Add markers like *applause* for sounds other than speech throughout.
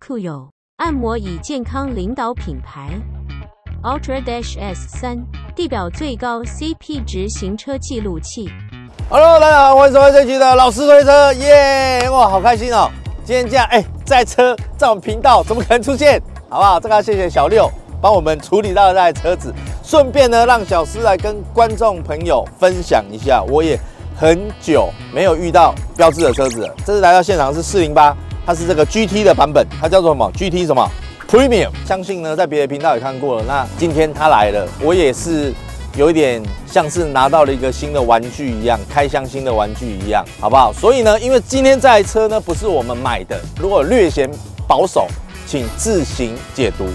酷有按摩椅健康领导品牌 Ultra Dash S 三地表最高 CP 值行车记录器。Hello，大家好，欢迎收看这期的老师推车，耶！哇，好开心哦！今天这样，哎、这台车在我们频道怎么可能出现？好不好？这个要谢谢小六帮我们处理到这台车子，顺便呢让小师来跟观众朋友分享一下，我也很久没有遇到标志的车子了。这次来到现场是四零八，它是这个 GT 的版本，它叫做什么？GT 什么？Premium。相信呢在别的频道也看过了。那今天它来了，我也是。有一点像是拿到了一个新的玩具一样，开箱新的玩具一样，好不好？所以呢，因为今天这台车呢不是我们买的，如果略显保守，请自行解读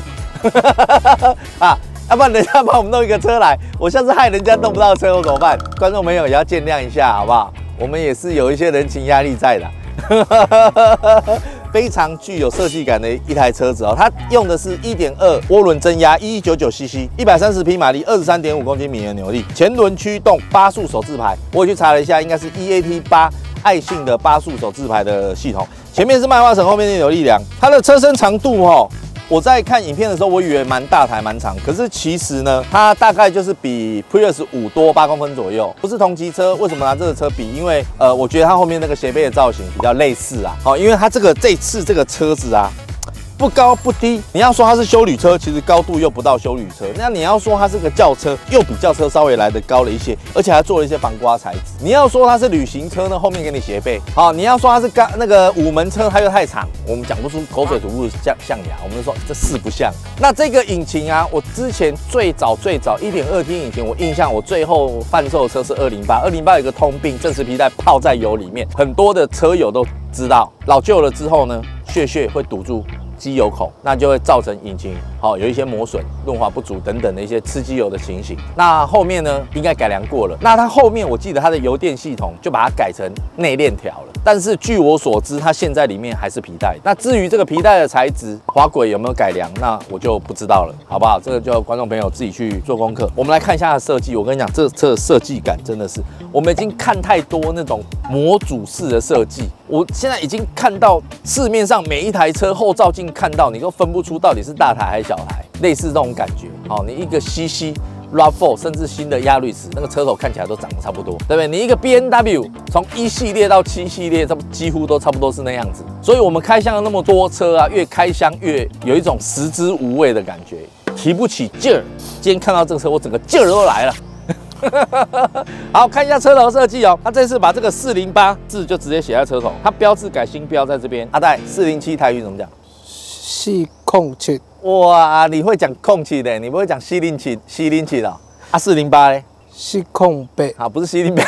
*laughs* 啊，要不然人家帮我们弄一个车来，我下次害人家弄不到车，我怎么办？观众朋友也要见谅一下，好不好？我们也是有一些人情压力在的。*laughs* 非常具有设计感的一台车子哦，它用的是一点二涡轮增压一一九九 cc，一百三十匹马力，二十三点五公斤米的扭力，前轮驱动八速手自排，我也去查了一下，应该是 EAT 八爱信的八速手自排的系统，前面是麦花臣，后面是扭力梁，它的车身长度哦。我在看影片的时候，我以为蛮大台蛮长，可是其实呢，它大概就是比 Prius 五多八公分左右，不是同级车。为什么拿这个车比？因为呃，我觉得它后面那个斜背的造型比较类似啊。好，因为它这个这次这个车子啊。不高不低，你要说它是修旅车，其实高度又不到修旅车。那你要说它是个轿车，又比轿车稍微来的高了一些，而且还做了一些防刮材质。你要说它是旅行车呢，后面给你斜背。好，你要说它是刚那个五门车，它又太长，我们讲不出口水吐不象象牙，我们就说这四不像。那这个引擎啊，我之前最早最早一点二 T 引擎，我印象我最后贩售的车是二零八，二零八有一个通病，正时皮带泡在油里面，很多的车友都知道，老旧了之后呢，屑屑会堵住。机油口，那就会造成引擎好、有一些磨损、润滑不足等等的一些吃机油的情形。那后面呢，应该改良过了。那它后面我记得它的油电系统就把它改成内链条了。但是据我所知，它现在里面还是皮带。那至于这个皮带的材质、滑轨有没有改良，那我就不知道了，好不好？这个就观众朋友自己去做功课。我们来看一下它的设计。我跟你讲，这车设计感真的是，我们已经看太多那种模组式的设计。我现在已经看到市面上每一台车后照镜看到，你都分不出到底是大台还是小小孩，类似这种感觉。好，你一个 CC。RAV4 甚至新的亚瑞斯，那个车头看起来都长得差不多，对不对？你一个 BNW，从一系列到七系列，差几乎都差不多是那样子。所以我们开箱了那么多车啊，越开箱越有一种食之无味的感觉，提不起劲儿。今天看到这个车，我整个劲儿都来了。*laughs* 好看一下车头设计哦，它这次把这个四零八字就直接写在车头，它标志改新标在这边。阿戴四零七台语怎么讲？四控七哇，你会讲空气的，你不会讲西林气西林气的哦啊？四零八嘞？西控杯，啊，不是西林杯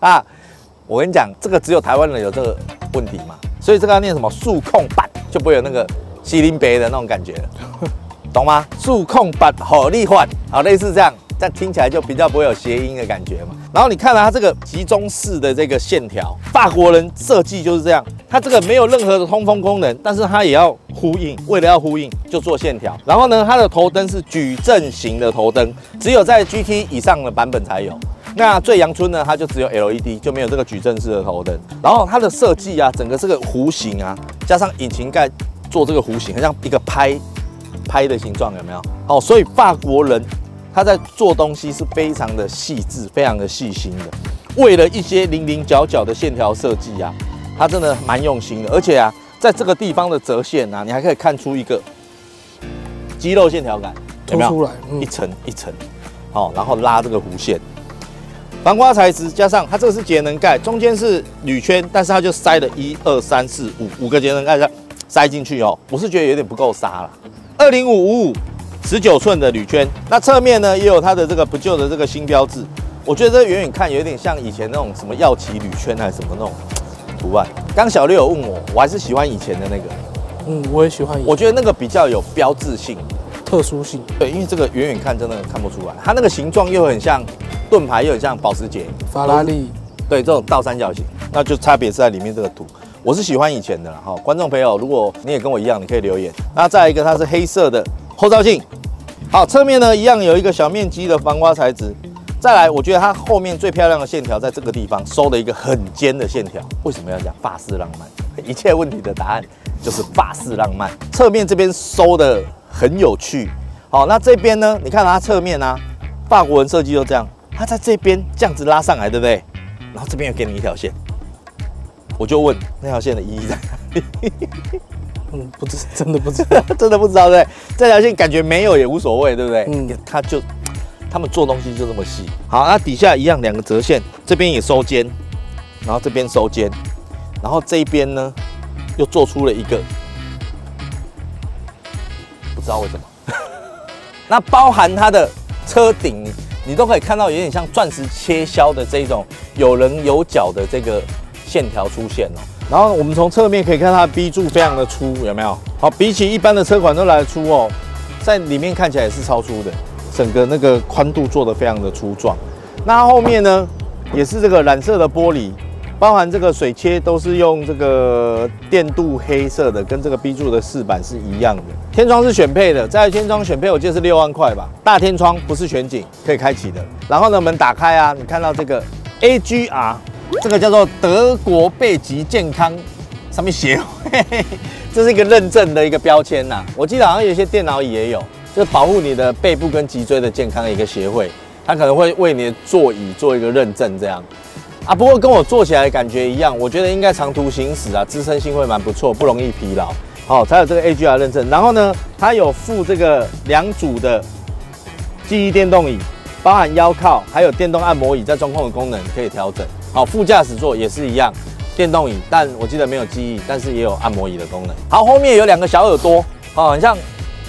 啊！我跟你讲，这个只有台湾人有这个问题嘛，所以这个要念什么数控版，就不会有那个西林北的那种感觉了，懂吗？数控版好利换，好类似这样，这样听起来就比较不会有谐音的感觉嘛。然后你看到它这个集中式的这个线条，法国人设计就是这样，它这个没有任何的通风功能，但是它也要呼应，为了要呼应就做线条。然后呢，它的头灯是矩阵型的头灯，只有在 GT 以上的版本才有。那最阳春呢，它就只有 LED，就没有这个矩阵式的头灯。然后它的设计啊，整个这个弧形啊，加上引擎盖做这个弧形，很像一个拍拍的形状，有没有？哦，所以法国人他在做东西是非常的细致，非常的细心的。为了一些零零角角的线条设计啊，他真的蛮用心的。而且啊，在这个地方的折线啊，你还可以看出一个肌肉线条感，有没有？凸出来，嗯一层一层，哦，然后拉这个弧线。防刮材质加上它这个是节能盖，中间是铝圈，但是它就塞了一二三四五五个节能盖塞塞进去哦。我是觉得有点不够杀了。二零五五五十九寸的铝圈，那侧面呢也有它的这个不旧的这个新标志。我觉得这远远看有点像以前那种什么药旗铝圈还是什么那种图案。刚小六有问我，我还是喜欢以前的那个，嗯，我也喜欢我觉得那个比较有标志性。特殊性，对，因为这个远远看真的看不出来，它那个形状又很像盾牌，又很像保时捷，法拉利对，这种倒三角形，那就差别是在里面这个图。我是喜欢以前的啦，哈，观众朋友，如果你也跟我一样，你可以留言。那再一个，它是黑色的后照镜，好，侧面呢一样有一个小面积的防刮材质，再来，我觉得它后面最漂亮的线条在这个地方收了一个很尖的线条。为什么要讲法式浪漫？一切问题的答案就是法式浪漫。侧面这边收的很有趣。好，那这边呢？你看它侧面啊，法国人设计就这样，它在这边这样子拉上来，对不对？然后这边又给你一条线。我就问那条线的意义在哪里？嗯，*laughs* 不知真的不知道。*laughs* 真的不知道对？这条线感觉没有也无所谓，对不对？嗯嗯，它就他们做东西就这么细。好，那底下一样两个折线，这边也收尖，然后这边收尖，然后这一边呢又做出了一个，不知道为什么。*laughs* 那包含它的车顶，你你都可以看到有点像钻石切削的这种有棱有角的这个线条出现哦。然后我们从侧面可以看它的 B 柱非常的粗，有没有？好，比起一般的车款都来得粗哦，在里面看起来也是超粗的，整个那个宽度做的非常的粗壮。那后面呢，也是这个染色的玻璃，包含这个水切都是用这个电镀黑色的，跟这个 B 柱的饰板是一样的。天窗是选配的，在天窗选配我记得是六万块吧，大天窗不是全景，可以开启的。然后呢，门打开啊，你看到这个 AGR，这个叫做德国背脊健康上面协会，这是一个认证的一个标签呐。我记得好像有些电脑椅也有，就是保护你的背部跟脊椎的健康的一个协会，它可能会为你的座椅做一个认证这样。啊，不过跟我坐起来感觉一样，我觉得应该长途行驶啊，支撑性会蛮不错，不容易疲劳。好、才有这个 AGR 认证。然后呢，它有附这个两组的记忆电动椅，包含腰靠，还有电动按摩椅，在中控的功能可以调整。好，副驾驶座也是一样，电动椅，但我记得没有记忆，但是也有按摩椅的功能。好，后面有两个小耳朵，哦，很像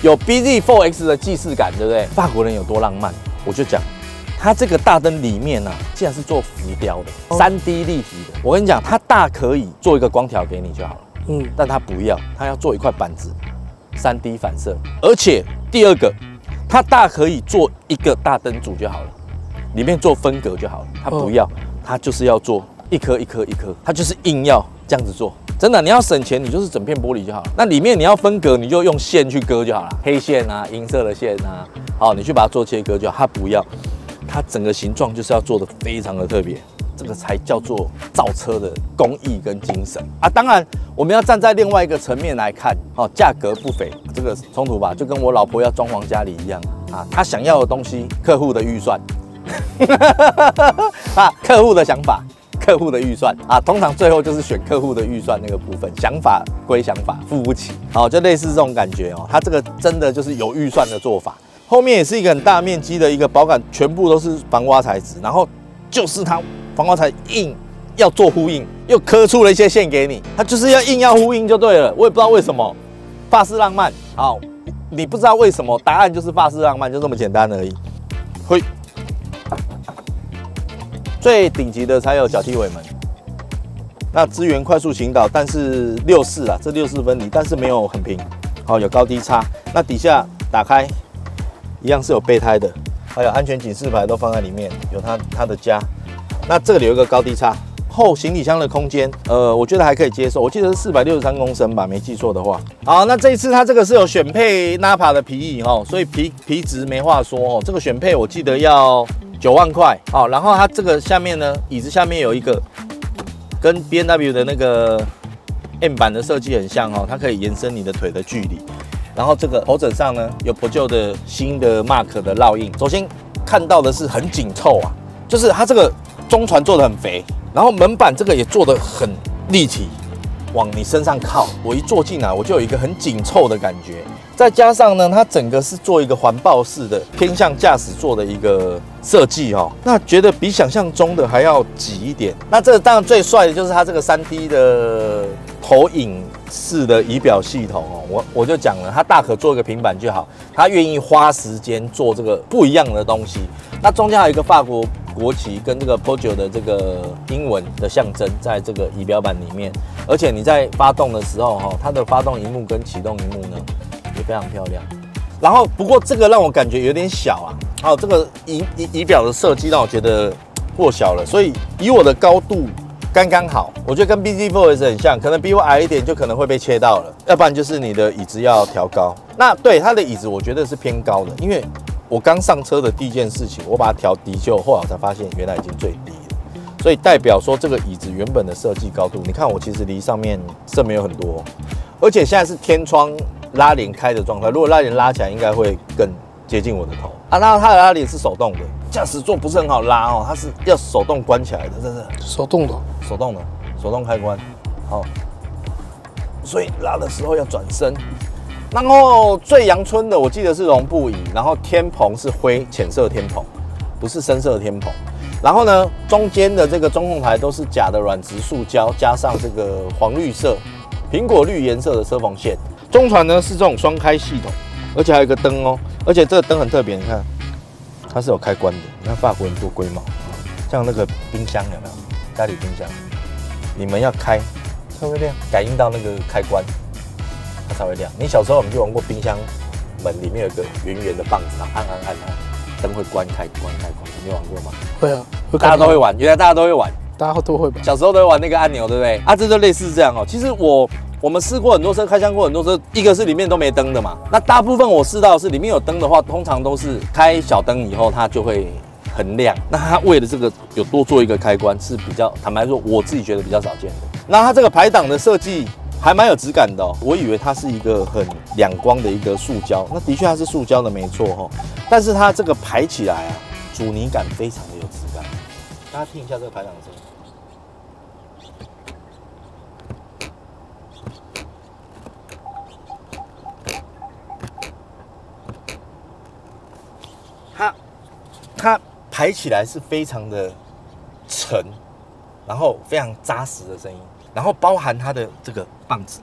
有 BZ4X 的既视感，对不对？法国人有多浪漫，我就讲。它这个大灯里面呢、竟然是做浮雕的，三 D 立体的。我跟你讲，它大可以做一个光条给你就好了。嗯，但它不要，它要做一块板子，三 D 反射，而且第二个，它大可以做一个大灯组就好了，里面做分隔就好了，它不要，它就是要做一颗一颗一颗，它就是硬要这样子做。真的，你要省钱，你就是整片玻璃就好。那里面你要分隔，你就用线去割就好了，黑线啊，银色的线啊，好，你去把它做切割就好。它不要，它整个形状就是要做的非常的特别。这个才叫做造车的工艺跟精神啊！当然，我们要站在另外一个层面来看，哦，价格不菲，这个冲突吧，就跟我老婆要装潢家里一样啊，她想要的东西，客户的预算，*laughs* 啊，客户的想法，客户的预算啊，通常最后就是选客户的预算那个部分，想法归想法，付不起，好，就类似这种感觉哦。它这个真的就是有预算的做法，后面也是一个很大面积的一个保杆，全部都是防刮材质，然后就是它。防刮材硬要做呼应，又刻出了一些线给你，它就是要硬要呼应就对了。我也不知道为什么，法式浪漫，好，你不知道为什么，答案就是法式浪漫，就这么简单而已。嘿，最顶级的才有脚踢尾门，那支援快速行导，但是六四啊，这六四分离，但是没有很平，好有高低差。那底下打开，一样是有备胎的，还有安全警示牌都放在里面，有它它的家。那这里有一个高低差，后行李箱的空间，呃，我觉得还可以接受，我记得是四百六十三公升吧，没记错的话。好，那这一次它这个是有选配 Napa 的皮椅哈，所以皮皮质没话说哦。这个选配我记得要九万块哦，然后它这个下面呢，椅子下面有一个跟 B N W 的那个 M 版的设计很像哦，它可以延伸你的腿的距离。然后这个头枕上呢，有不旧的新的 Mark 的烙印。首先看到的是很紧凑啊，就是它这个。中船做的很肥，然后门板这个也做的很立体，往你身上靠。我一坐进来，我就有一个很紧凑的感觉。再加上呢，它整个是做一个环抱式的，偏向驾驶座的一个设计哦。那觉得比想象中的还要挤一点。那这个当然最帅的就是它这个三 D 的投影式的仪表系统哦。我我就讲了，它大可做一个平板就好，它愿意花时间做这个不一样的东西。那中间还有一个法国。国旗跟这个 p o j o 的这个英文的象征，在这个仪表板里面，而且你在发动的时候，哈，它的发动荧幕跟启动荧幕呢也非常漂亮。然后，不过这个让我感觉有点小啊，哦，这个仪仪仪表的设计让我觉得过小了，所以以我的高度刚刚好，我觉得跟 BZ4S 很像，可能比我矮一点就可能会被切到了，要不然就是你的椅子要调高。那对它的椅子，我觉得是偏高的，因为我刚上车的第一件事情，我把它调低就，后来我才发现原来已经最低了，所以代表说这个椅子原本的设计高度，你看我其实离上面剩没有很多，而且现在是天窗拉帘开的状态，如果拉帘拉起来，应该会更接近我的头啊。那它的拉帘是手动的，驾驶座不是很好拉哦，它是要手动关起来的，这是手动的，手动的，手动开关，好，所以拉的时候要转身。然后最阳春的，我记得是绒布椅，然后天棚是灰浅色天棚，不是深色天棚。然后呢，中间的这个中控台都是假的软质塑胶，加上这个黄绿色、苹果绿颜色的车缝线。中传呢是这种双开系统，而且还有一个灯哦，而且这个灯很特别，你看它是有开关的。你看法国人多龟毛，像那个冰箱有没有？家里冰箱，你们要开它会亮，感应到那个开关。它才会亮。你小时候我们就玩过冰箱门里面有个圆圆的棒子，然后按按按按，灯会关开关开关。你玩过吗？会啊，大家都会玩，原来大家都会玩，大家都会吧？小时候都会玩那个按钮，对不对？啊，这就类似这样哦。其实我我们试过很多车，开箱过很多车，一个是里面都没灯的嘛。那大部分我试到是里面有灯的话，通常都是开小灯以后它就会很亮。那它为了这个有多做一个开关是比较，坦白说我自己觉得比较少见的。那它这个排档的设计。还蛮有质感的哦，我以为它是一个很两光的一个塑胶，那的确它是塑胶的没错哈，但是它这个排起来啊，阻尼感非常的有质感，大家听一下这个排档声音，它它排起来是非常的沉，然后非常扎实的声音。然后包含它的这个棒子，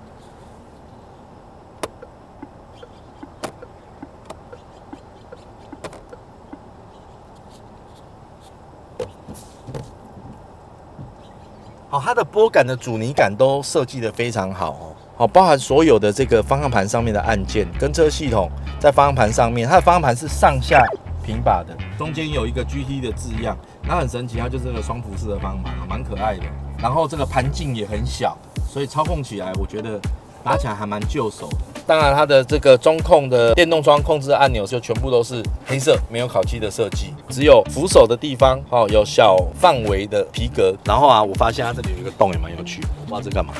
好，它的拨杆的阻尼感都设计的非常好哦。好，包含所有的这个方向盘上面的按键，跟车系统在方向盘上面，它的方向盘是上下平把的，中间有一个 GT 的字样，那很神奇，它就是个双幅式的方向盘啊，蛮可爱的。然后这个盘径也很小，所以操控起来我觉得拿起来还蛮就手的。当然，它的这个中控的电动窗控制按钮就全部都是黑色，没有烤漆的设计，只有扶手的地方哦有小范围的皮革。然后啊，我发现它这里有一个洞也蛮有趣，我不知道这干嘛。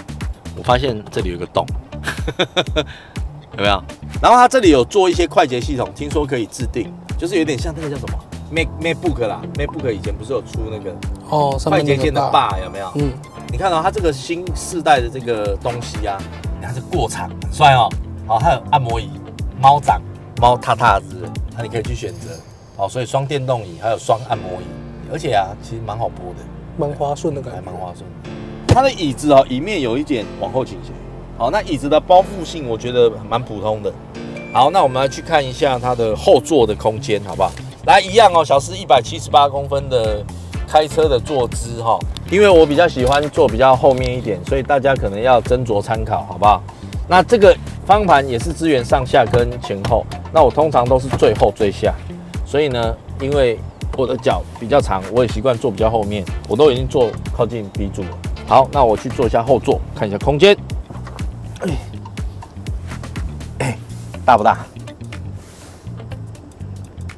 我发现这里有一个洞，有没有？然后它这里有做一些快捷系统，听说可以自定，就是有点像那个叫什么？Mac MacBook 啦，MacBook 以前不是有出那个哦快捷键的把有没有？嗯，你看到它这个新世代的这个东西啊，你看这过场很帅哦。好，还有按摩椅，猫掌猫踏踏子，那你可以去选择。哦，所以双电动椅还有双按摩椅，而且啊，其实蛮好播的，蛮滑顺的感觉，还蛮滑顺。它的椅子哦，椅面有一点往后倾斜。好，那椅子的包覆性我觉得蛮普通的。好，那我们来去看一下它的后座的空间，好不好？来一样哦，小狮一百七十八公分的开车的坐姿哈，因为我比较喜欢坐比较后面一点，所以大家可能要斟酌参考，好不好？那这个方盘也是支援上下跟前后，那我通常都是最后最下，所以呢，因为我的脚比较长，我也习惯坐比较后面，我都已经坐靠近 B 柱了。好，那我去坐一下后座，看一下空间，哎，大不大？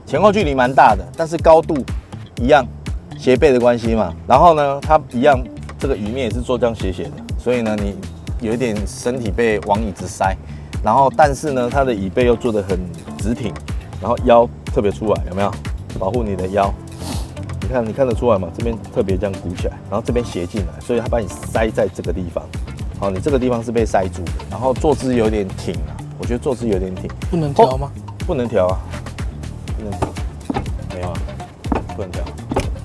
前后距离蛮大的，但是高度一样，斜背的关系嘛。然后呢，它一样，这个椅面也是做这样斜斜的，所以呢，你有一点身体被往椅子塞。然后，但是呢，它的椅背又做的很直挺，然后腰特别出来，有没有？保护你的腰。你看，你看得出来吗？这边特别这样鼓起来，然后这边斜进来，所以它把你塞在这个地方。好，你这个地方是被塞住的。然后坐姿有点挺啊，我觉得坐姿有点挺。不能调吗？不能调啊。不能没有啊，不能调。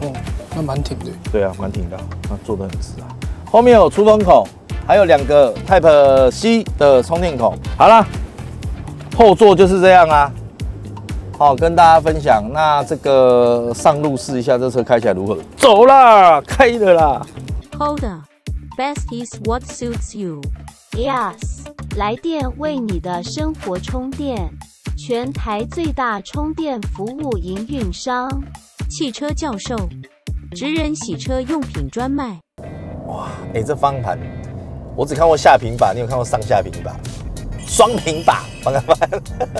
哦，那蛮挺的。对啊，蛮挺的，那坐得很直啊。后面有出风口，还有两个 Type C 的充电口。好啦，后座就是这样啊。好，跟大家分享。那这个上路试一下，这车开起来如何？走啦，开的啦。Hold Best is what suits you。Yes，来电为你的生活充电。全台最大充电服务营运商，汽车教授，职人洗车用品专卖。哇，哎，这方向盘，我只看过下平把，你有看过上下平把？双平把方向盘，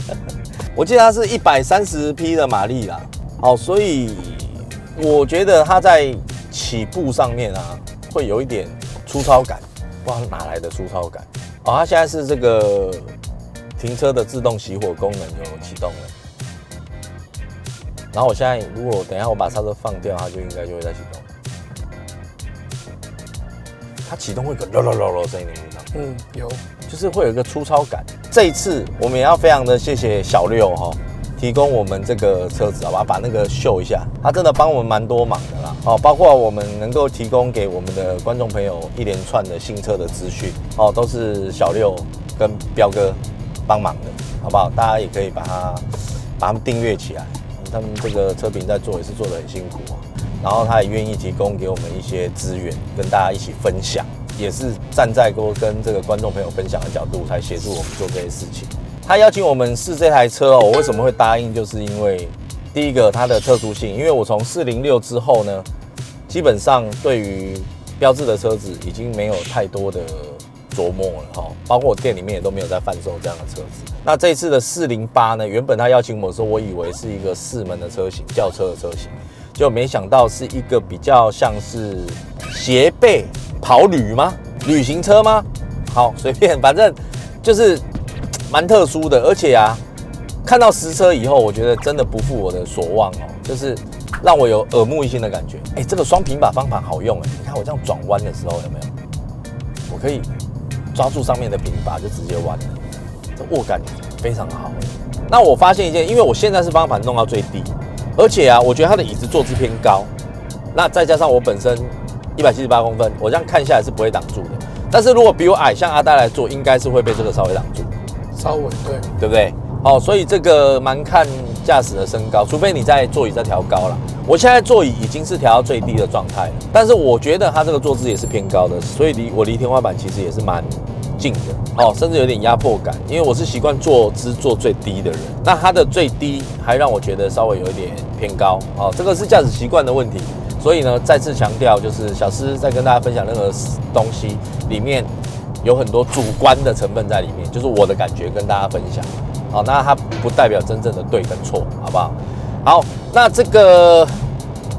*laughs* 我记得它是一百三十匹的马力啦，好，所以我觉得它在起步上面啊，会有一点粗糙感，不知道哪来的粗糙感。哦，它现在是这个停车的自动熄火功能有启动了。然后我现在如果等一下我把刹车放掉，它就应该就会再启动。它启动会有个咯咯咯咯声音，你？嗯，有，就是会有一个粗糙感。这一次我们也要非常的谢谢小六哈、提供我们这个车子，好吧，把那个秀一下，他真的帮我们蛮多忙的啦。哦，包括我们能够提供给我们的观众朋友一连串的新车的资讯，哦，都是小六跟彪哥帮忙的，好不好？大家也可以把它把他们订阅起来，他们这个车评在做也是做得很辛苦啊。然后他也愿意提供给我们一些资源，跟大家一起分享，也是站在过跟这个观众朋友分享的角度，才协助我们做这些事情。他邀请我们试这台车哦，我为什么会答应？就是因为第一个它的特殊性，因为我从四零六之后呢，基本上对于标志的车子已经没有太多的琢磨了哈，包括我店里面也都没有在贩售这样的车子。那这次的四零八呢，原本他邀请我的时候，我以为是一个四门的车型，轿车的车型。就没想到是一个比较像是斜背跑旅吗？旅行车吗？好，随便，反正就是蛮特殊的，而且啊，看到实车以后，我觉得真的不负我的所望哦，就是让我有耳目一新的感觉。哎，这个双平把方盘好用哎，你看我这样转弯的时候有没有？我可以抓住上面的平把就直接弯了，这握感非常好。那我发现一件，因为我现在是方向盘弄到最低。而且啊，我觉得它的椅子坐姿偏高，那再加上我本身一百七十八公分，我这样看下来是不会挡住的。但是如果比我矮，像阿呆来坐，应该是会被这个稍微挡住，稍微对，对不对？哦，所以这个蛮看驾驶的身高，除非你在座椅再调高了。我现在座椅已经是调到最低的状态了，但是我觉得它这个坐姿也是偏高的，所以离我离天花板其实也是蛮近的哦，甚至有点压迫感，因为我是习惯坐姿坐最低的人，那它的最低还让我觉得稍微有一点偏高哦，这个是驾驶习惯的问题。所以呢，再次强调，就是小师在跟大家分享任何东西里面有很多主观的成分在里面，就是我的感觉跟大家分享。好，那它不代表真正的对跟错，好不好？好，那这个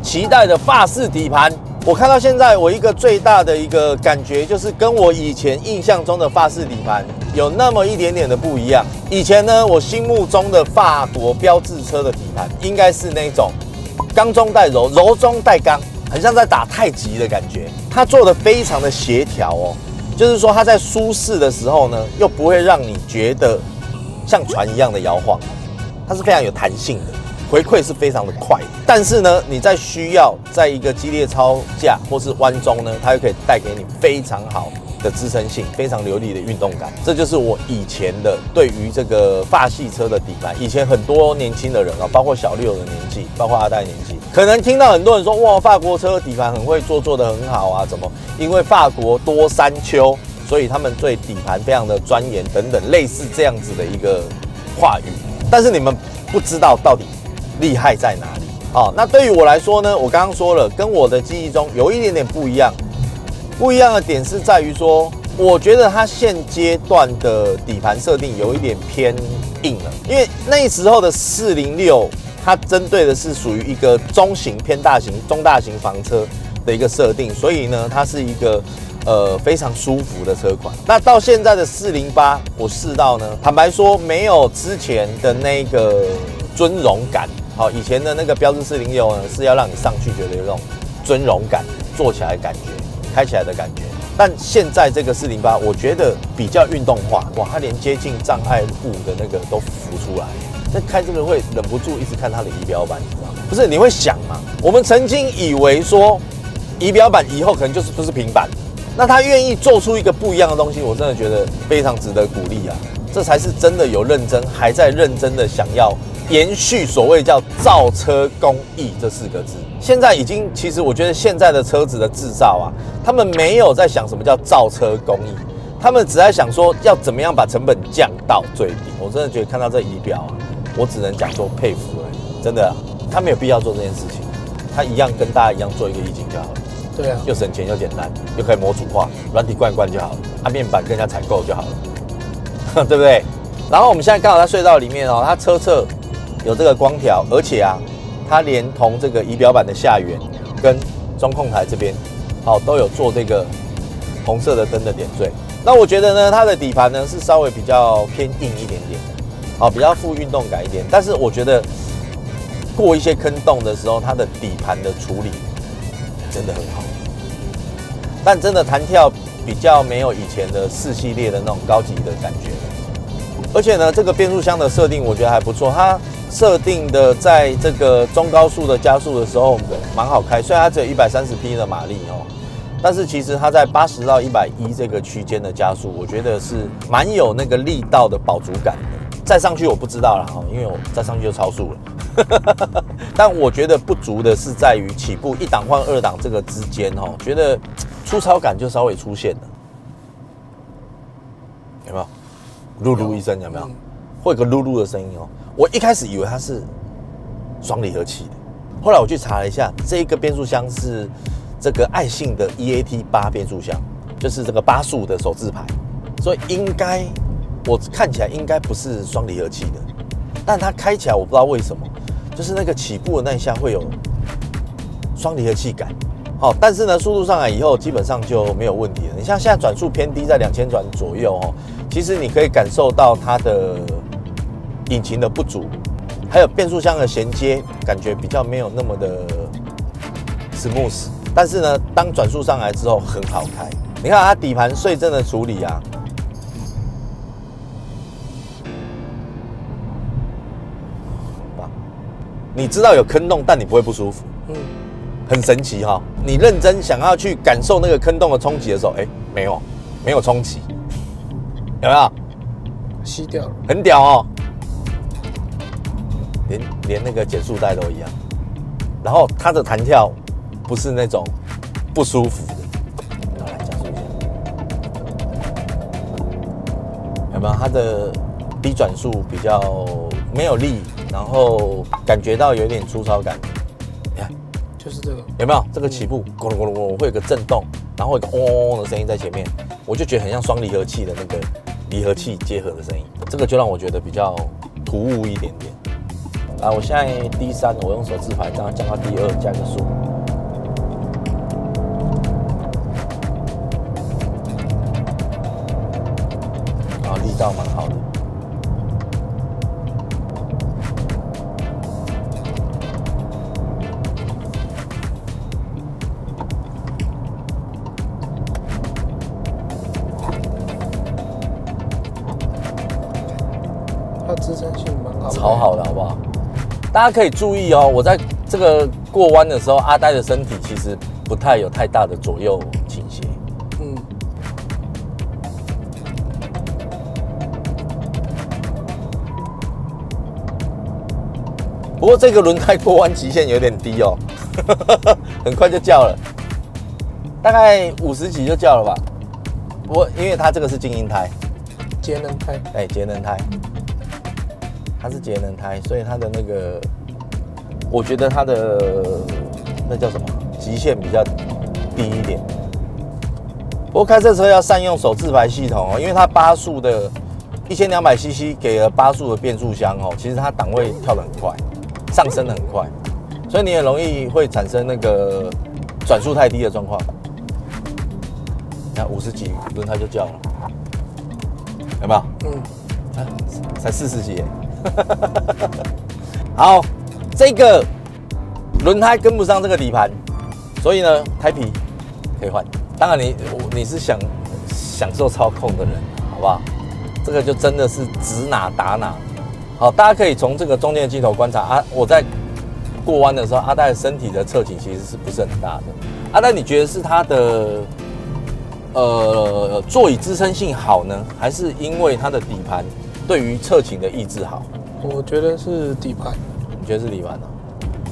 期待的法式底盘，我看到现在我一个最大的一个感觉就是跟我以前印象中的法式底盘有那么一点点的不一样。以前呢，我心目中的法国标志车的底盘应该是那种。刚中带柔，柔中带刚，很像在打太极的感觉。它做的非常的协调哦，就是说它在舒适的时候呢，又不会让你觉得像船一样的摇晃，它是非常有弹性的，回馈是非常的快。但是呢，你在需要在一个激烈超架或是弯中呢，它又可以带给你非常好。的支撑性非常流利的运动感，这就是我以前的对于这个法系车的底盘。以前很多年轻的人啊，包括小六的年纪，包括阿代年纪，可能听到很多人说哇，法国车底盘很会做，做得很好啊，怎么？因为法国多山丘，所以他们对底盘非常的钻研等等，类似这样子的一个话语。但是你们不知道到底厉害在哪里啊？那对于我来说呢，我刚刚说了，跟我的记忆中有一点点不一样。不一样的点是在于说，我觉得它现阶段的底盘设定有一点偏硬了，因为那时候的四零六，它针对的是属于一个中型偏大型、中大型房车的一个设定，所以呢，它是一个呃非常舒服的车款。那到现在的四零八，我试到呢，坦白说没有之前的那个尊荣感。好，以前的那个标致四零六呢，是要让你上去觉得有种尊荣感，坐起来感觉。开起来的感觉，但现在这个四零八，我觉得比较运动化，哇，它连接近障碍物的那个都浮出来，那开这个会忍不住一直看它的仪表板，你知道吗？不是，你会想嘛？我们曾经以为说仪表板以后可能就是都是平板，那他愿意做出一个不一样的东西，我真的觉得非常值得鼓励啊！这才是真的有认真，还在认真的想要。延续所谓叫造车工艺这四个字，现在已经其实我觉得现在的车子的制造啊，他们没有在想什么叫造车工艺，他们只在想说要怎么样把成本降到最低。我真的觉得看到这仪表啊，我只能讲说佩服而已，真的，他没有必要做这件事情，他一样跟大家一样做一个意境就好了。对啊，又省钱又简单，又可以模组化，软体灌一灌就好了，按面板跟人家采购就好了，*laughs* 对不对？然后我们现在刚好在隧道里面哦，它车侧有这个光条，而且啊，它连同这个仪表板的下缘跟中控台这边，好都有做这个红色的灯的点缀。那我觉得呢，它的底盘呢是稍微比较偏硬一点点的，好，比较富运动感一点。但是我觉得过一些坑洞的时候，它的底盘的处理真的很好。但真的弹跳比较没有以前的四系列的那种高级的感觉。而且呢，这个变速箱的设定我觉得还不错，它设定的在这个中高速的加速的时候蛮好开，虽然它只有一百三十匹的马力哦。但是其实它在八十到一百一这个区间的加速，我觉得是蛮有那个力道的饱足感的。再上去我不知道了哈，因为我再上去就超速了。*laughs* 但我觉得不足的是在于起步一档换二档这个之间哦，觉得粗糙感就稍微出现了。有没有？噜噜一声有没有？会有个噜噜的声音哦。我一开始以为它是双离合器的，后来我去查了一下，这一个变速箱是。这个爱信的 EAT 八变速箱，就是这个八速的手自排，所以应该我看起来应该不是双离合器的，但它开起来我不知道为什么，就是那个起步的那一下会有双离合器感。好，但是呢，速度上来以后基本上就没有问题了。你像现在转速偏低，在两千转左右哦，其实你可以感受到它的引擎的不足，还有变速箱的衔接感觉比较没有那么的 smooth。但是呢，当转速上来之后很好开。你看它底盘碎震的处理啊，你知道有坑洞，但你不会不舒服，嗯，很神奇哈。你认真想要去感受那个坑洞的冲击的时候，哎，没有，没有冲击，有没有？吸掉了，很屌哦，连连那个减速带都一样。然后它的弹跳。不是那种不舒服的，来加速一下，有没有？它的低转速比较没有力，然后感觉到有点粗糙感。你看，就是这个，有没有？这个起步咕噜咕噜咕噜会有个震动，然后有个嗡嗡嗡的声音在前面，我就觉得很像双离合器的那个离合器结合的声音，这个就让我觉得比较突兀一点点。啊，我现在 D 三，我用手自排，这样降到 D 二，加个速。倒蛮好的，它支撑性蛮好，超好的，好不好？大家可以注意哦，我在这个过弯的时候，阿呆的身体其实不太有太大的左右倾斜。嗯。不过这个轮胎过弯极限有点低哦，*laughs* 很快就叫了，大概五十几就叫了吧。不过因为它这个是静音胎，节能胎，哎，节能胎，它是节能胎，所以它的那个，我觉得它的那叫什么极限比较低一点。不过开这车要善用手自排系统哦，因为它八速的，一千两百 CC 给了八速的变速箱哦，其实它档位跳得很快。上升的很快，所以你也容易会产生那个转速太低的状况。你看五十几轮胎就叫了，有没有？嗯，才四十几。*laughs* 好，这个轮胎跟不上这个底盘，所以呢，胎皮可以换。当然你你是想享受操控的人，好不好？这个就真的是指哪打哪。好，大家可以从这个中间的镜头观察啊，我在过弯的时候，阿呆的身体的侧倾其实是不是很大的？阿呆，你觉得是他的呃座椅支撑性好呢，还是因为它的底盘对于侧倾的抑制好？我觉得是底盘。你觉得是底盘呢？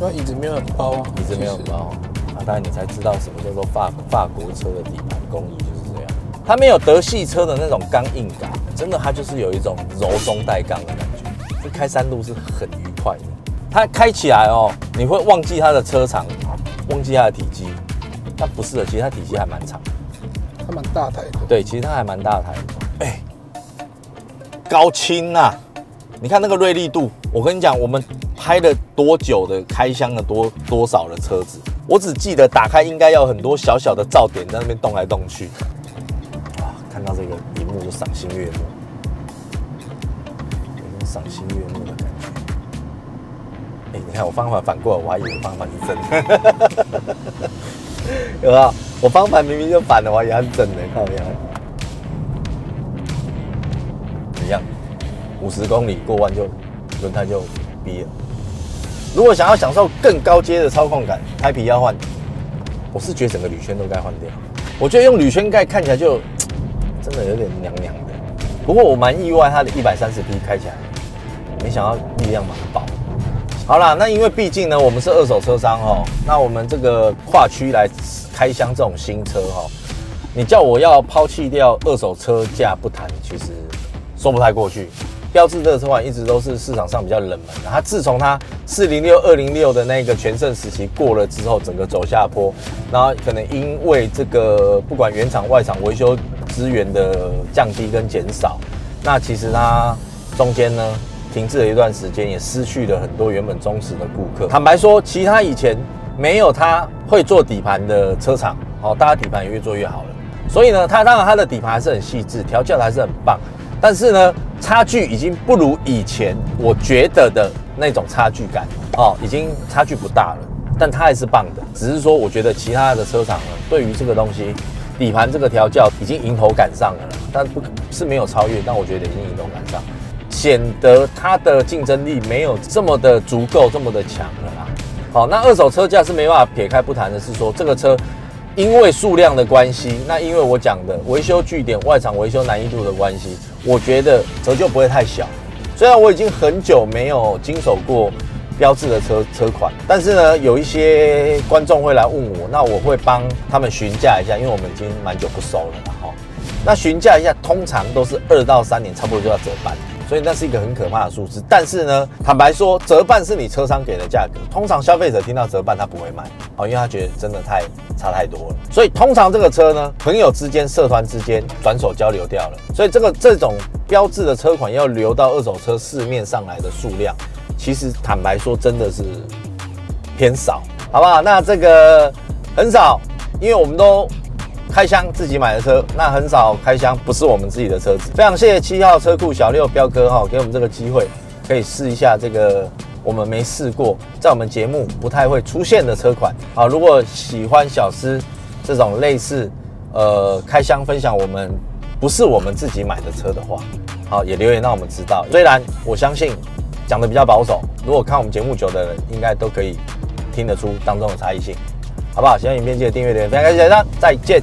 因为椅子没有很包啊，椅子没有很包。阿呆，你才知道什么叫做法法国车的底盘工艺就是这样，它没有德系车的那种刚硬感，真的它就是有一种柔中带刚的感觉。这开山路是很愉快的，它开起来哦，你会忘记它的车长，忘记它的体积，它不是的，其实它体积还蛮长，它蛮大台的。对，其实它还蛮大台的。哎，高清啊！你看那个锐利度，我跟你讲，我们拍了多久的开箱了多多少的车子，我只记得打开应该要很多小小的噪点在那边动来动去。哇，看到这个荧幕就赏心悦目，有种赏心悦目的感觉。哎、你看我方法反过来，我还以为方法是正的，*laughs* 有啊？我方法明明就反的，我还以为它是正的，看到五十公里过弯就轮胎就逼了。如果想要享受更高阶的操控感，胎皮要换，我是觉得整个铝圈都该换掉。我觉得用铝圈盖看起来就真的有点娘娘的。不过我蛮意外，它的一百三十匹开起来，没想到力量蛮爆。好啦，那因为毕竟呢，我们是二手车商哦，那我们这个跨区来开箱这种新车哦，你叫我要抛弃掉二手车价不谈，其实说不太过去。标志这个车款一直都是市场上比较冷门的，它自从它四零六、二零六的那个全盛时期过了之后，整个走下坡，然后可能因为这个不管原厂、外厂维修资源的降低跟减少，那其实它中间呢停滞了一段时间，也失去了很多原本忠实的顾客。坦白说，其他以前没有它会做底盘的车厂，好，大家底盘也越做越好了。所以呢，它当然它的底盘还是很细致，调教的还是很棒，但是呢，差距已经不如以前我觉得的那种差距感哦，已经差距不大了。但它还是棒的，只是说我觉得其他的车厂呢，对于这个东西底盘这个调教已经迎头赶上了啦，但不是没有超越，但我觉得已经迎头赶上，显得它的竞争力没有这么的足够，这么的强了啦。好，那二手车价是没办法撇开不谈的，是说这个车因为数量的关系，那因为我讲的维修据点、外场维修难易度的关系，我觉得折旧不会太小。虽然我已经很久没有经手过标志的车车款，但是呢，有一些观众会来问我，那我会帮他们询价一下，因为我们已经蛮久不收了啦哈。那询价一下，通常都是二到三年，差不多就要折半，所以那是一个很可怕的数字。但是呢，坦白说，折半是你车商给的价格，通常消费者听到折半他不会买，哦，因为他觉得真的太差太多了。所以通常这个车呢，朋友之间、社团之间转手交流掉了，所以这个这种标志的车款要流到二手车市面上来的数量，其实坦白说真的是偏少，好不好？那这个很少，因为我们都开箱自己买的车，那很少开箱不是我们自己的车子。非常谢谢七号车库小六彪哥哈，给我们这个机会，可以试一下这个我们没试过，在我们节目不太会出现的车款。好，如果喜欢小司这种类似呃开箱分享我们不是我们自己买的车的话，好也留言让我们知道。虽然我相信讲的比较保守，如果看我们节目久的人，应该都可以听得出当中的差异性。好不好？喜欢影片记得订阅留言，非常感谢大家，再见，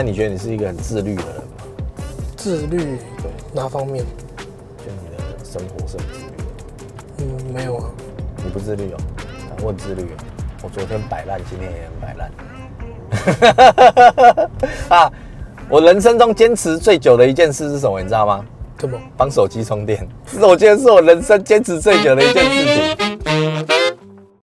阿丹，你觉得你是一个很自律的人吗？自律对，哪方面？就你的生活是很自律的。嗯，没有啊。你不自律哦？啊我很自律哦。我昨天摆烂，今天也很摆烂。*laughs* 啊，我人生中坚持最久的一件事是什么？你知道吗？怎么？帮手机充电，*laughs* 这是我觉得是我人生坚持最久的一件事情。